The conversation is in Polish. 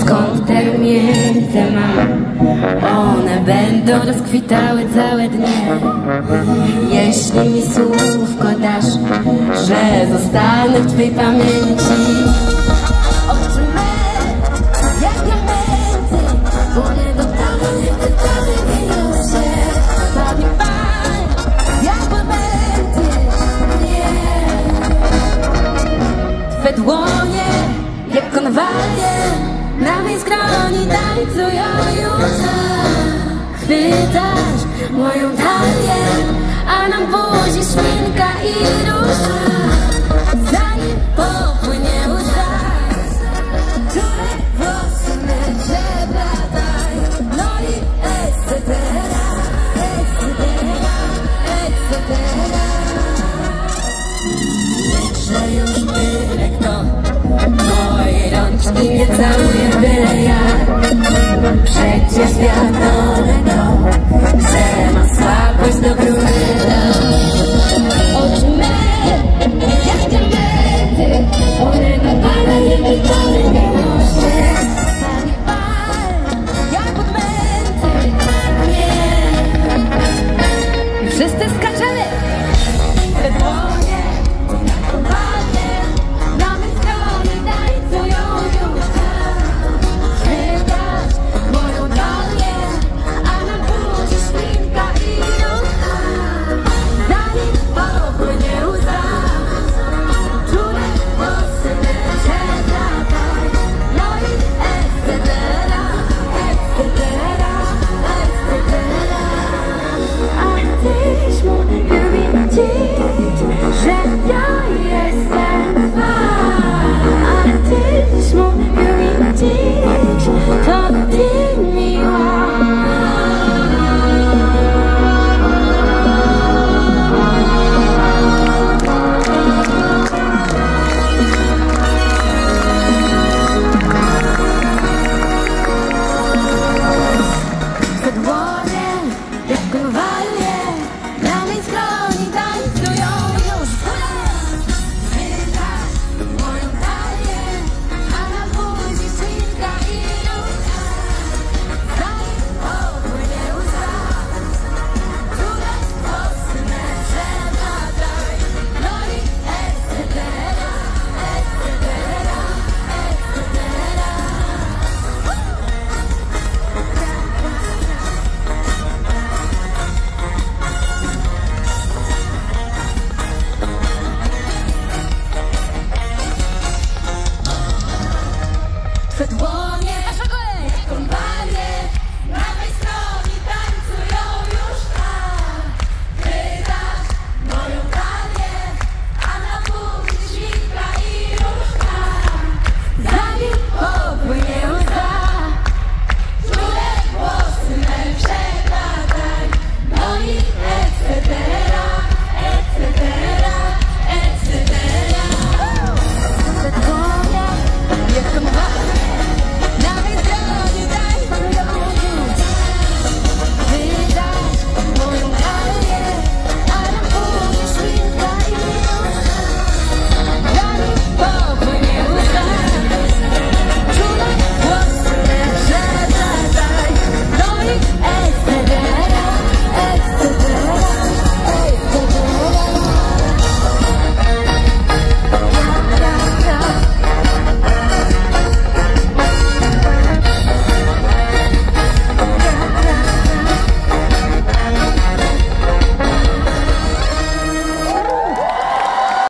Skąd te rumience mam? One będą rozkwitały całe dnie Jeśli mi słówko dasz Że zostanę w Twej pamięci skroni tańcują już Chwytasz moją talię A na buzi szminka i róża Zanim popłynie łza Czule włosy me przeplataj No i etc. etc. etc. Że już byle kto Mojej rączki nie całuje byle jak Przecież wiadome to Że mam słabość do bruneta divine. But what?